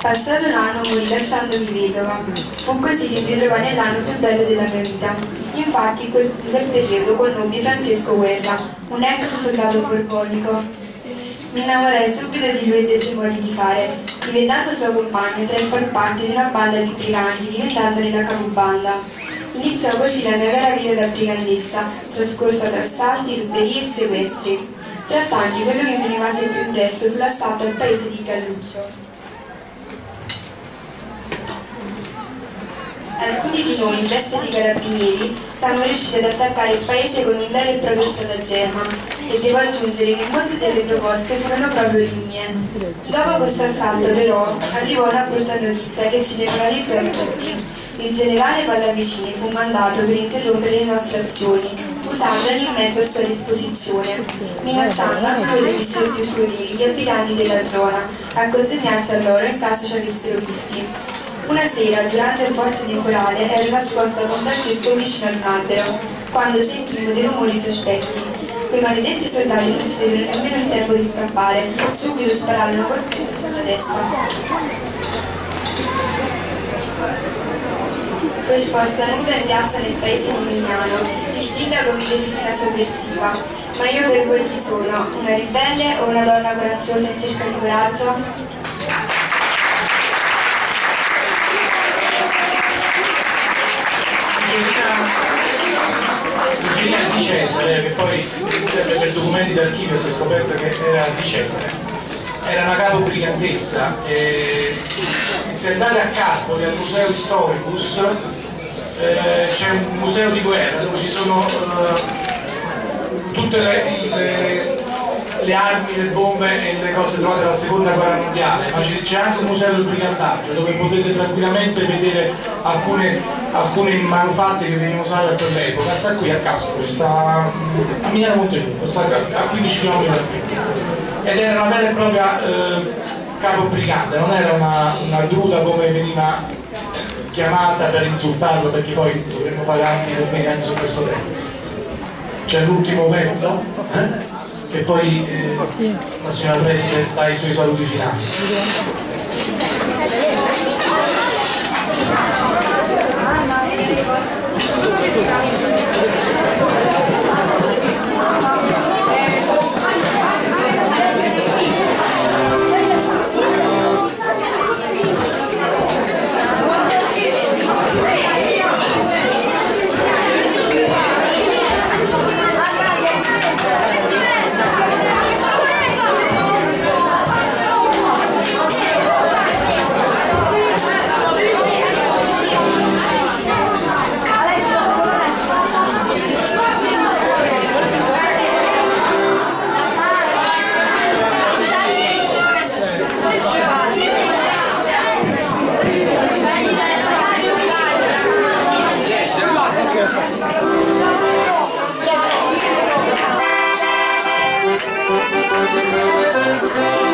Passato un anno morì lasciandomi vedova. Fu così che mi ritrovai nell'anno più bello della mia vita. Infatti in quel, quel periodo conobbi Francesco Guerra, un ex soldato borbonico. Mi innamorai subito di lui e dei suoi modi di fare, diventando suo compagno tra il far parte di una banda di briganti, diventandone la capobanda. Iniziò così la mia vera vita da brigandessa, trascorsa tra assalti, ruberie e sequestri. Tra quello che mi rimase più impresso fu l'assalto al paese di Galluccio. Alcuni di noi, in veste di carabinieri, siamo riusciti ad attaccare il paese con un vero e proprio stratagemma e devo aggiungere che molte delle proposte furono proprio le mie. Dopo questo assalto, però, arrivò una brutta notizia che ci demoralizzò tutti. Il generale Pallavicini fu mandato per interrompere le nostre azioni, usando ogni mezzo a sua disposizione, minacciando anche le misure più crudeli gli abitanti della zona, a consegnarci a loro in caso ci avessero visti. Una sera, durante un forte temporale, ero nascosta con Francesco vicino ad un albero, quando sentimmo dei rumori sospetti. Quei maledetti soldati non ci nemmeno il tempo di scappare, subito spararono colpi sulla testa. Fu esposta nuda in piazza nel paese di Mignano. Il sindaco mi definì una sovversiva. Ma io per voi chi sono? Una ribelle o una donna coraggiosa in cerca di coraggio? Figlia di Cesare, che poi per documenti d'archivio si è scoperto che era di Cesare. Era una capo brigandessa e se andate a Caspoli al Museo Historicus eh, c'è un museo di guerra dove ci sono eh, tutte le, le, le armi, le bombe e le cose trovate dalla seconda guerra mondiale, ma c'è anche un museo del brigantaggio dove potete tranquillamente vedere alcune, alcune manufatti che venivano usate per l'epoca. Sta qui a Caspoli, sta a Milano Montelupo, sta a 15 km da qui. Ed era una vera e propria eh, capo brigante, non era una, una druda come veniva chiamata per insultarlo perché poi dovremmo fare anche commenti anche su questo tema. C'è l'ultimo pezzo? Eh? che poi eh, la signora Preside dà i suoi saluti finali. oh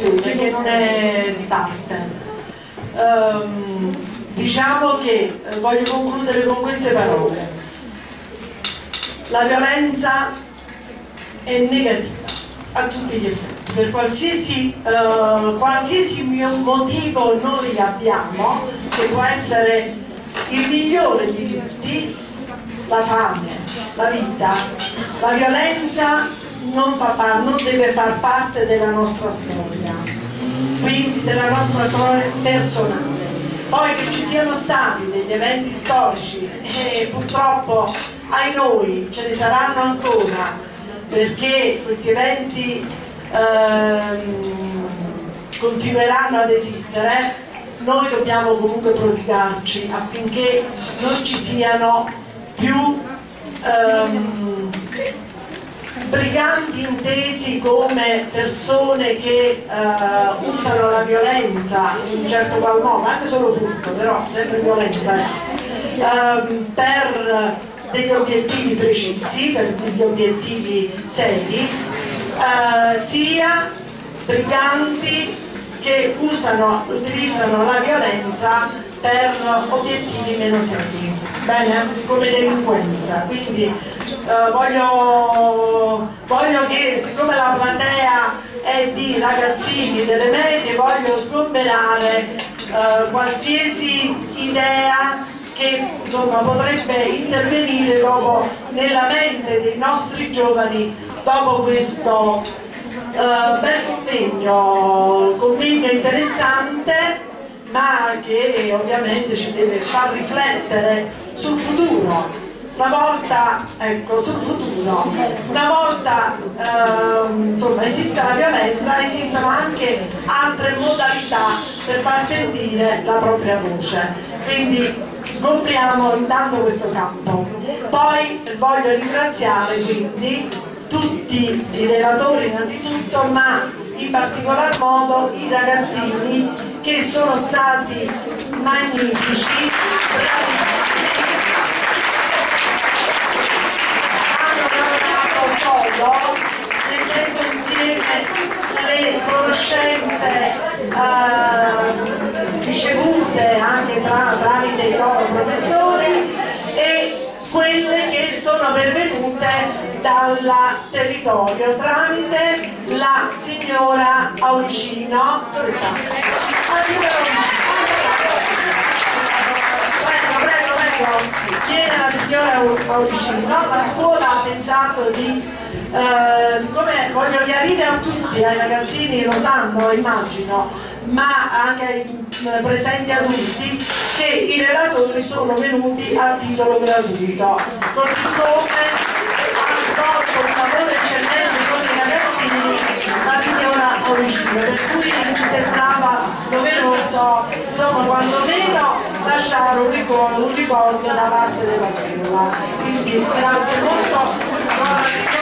riflessione che non è di parte. Um, diciamo che eh, voglio concludere con queste parole. La violenza è negativa a tutti gli effetti, per qualsiasi, uh, qualsiasi motivo noi abbiamo, che può essere il migliore di tutti, la fame, la vita, la violenza non, fa, non deve far parte della nostra storia, quindi della nostra storia personale. Poi che ci siano stati degli eventi storici e purtroppo ai noi ce ne saranno ancora perché questi eventi ehm, continueranno ad esistere, noi dobbiamo comunque prodigarci affinché non ci siano più ehm, briganti intesi come persone che uh, usano la violenza in un certo qual modo, anche solo furto, però sempre violenza, uh, per degli obiettivi precisi, per degli obiettivi seri, uh, sia briganti che usano, utilizzano la violenza per obiettivi meno seri, bene? come delinquenza. Quindi eh, voglio, voglio che, siccome la platea è di ragazzini delle medie, voglio sgomberare eh, qualsiasi idea che insomma, potrebbe intervenire dopo nella mente dei nostri giovani dopo questo uh, bel convegno, convegno interessante ma che ovviamente ci deve far riflettere sul futuro una volta, ecco, sul futuro, una volta ehm, insomma, esiste la violenza, esistono anche altre modalità per far sentire la propria voce. Quindi scopriamo intanto questo campo. Poi voglio ringraziare quindi tutti i relatori innanzitutto, ma in particolar modo i ragazzini che sono stati magnifici, hanno solo mettendo insieme le conoscenze eh, ricevute anche tra, tramite i loro professori e quelle che sono pervenute dal territorio tramite la signora Auricino dove sta? Prego prego prego. Viene la signora Auricino la scuola ha pensato di eh, siccome voglio chiarire a tutti ai ragazzini lo sanno immagino ma anche ai presenti adulti che i relatori sono venuti a titolo gratuito così come svolto un lavoro eccellente con i ragazzini la signora Oricino, per cui mi sembrava doveroso, insomma, quantomeno lasciare un ricordo, un ricordo da parte della scuola. Quindi grazie molto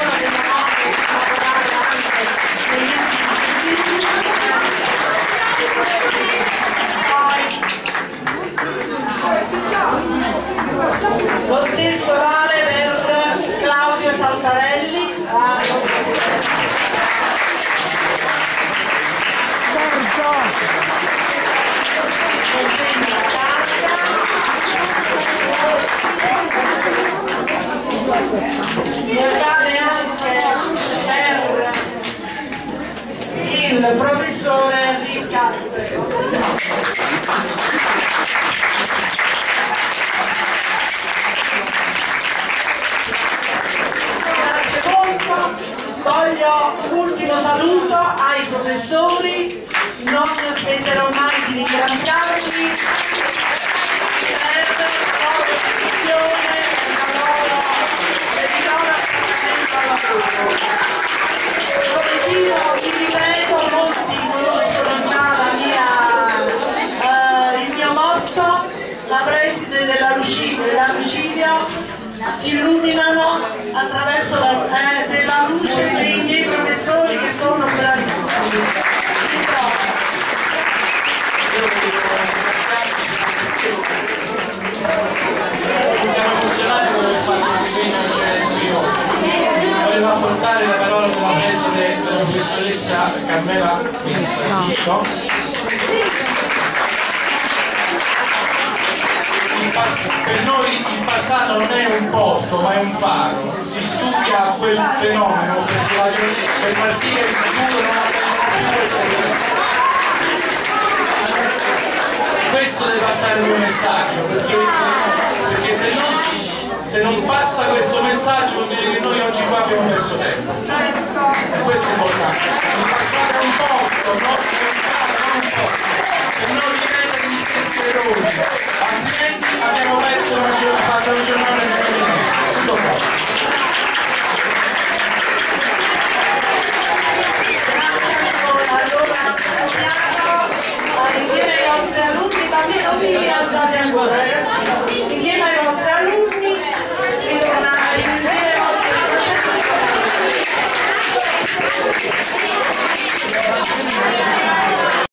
Voglio un ultimo saluto ai professori, non smetterò mai di ringraziarvi per la loro dedizione e la loro, atteggiamento al lavoro. Come io vi ripeto, molti conoscono già la mia, eh, il mio motto, la preside della Lucilia, della Lucilio si illuminano attraverso la, eh, della luce Carmela Mista, giusto? per noi il passato non è un porto ma è un faro, si studia quel fenomeno per, far sì che il futuro non avvenga più questo deve passare il mio messaggio perché, perché se, non, se non passa questo messaggio vuol dire che noi oggi qua abbiamo perso tempo. E questo è importante. È un porto non un porto per non ripetere gli stessi errori altrimenti abbiamo perso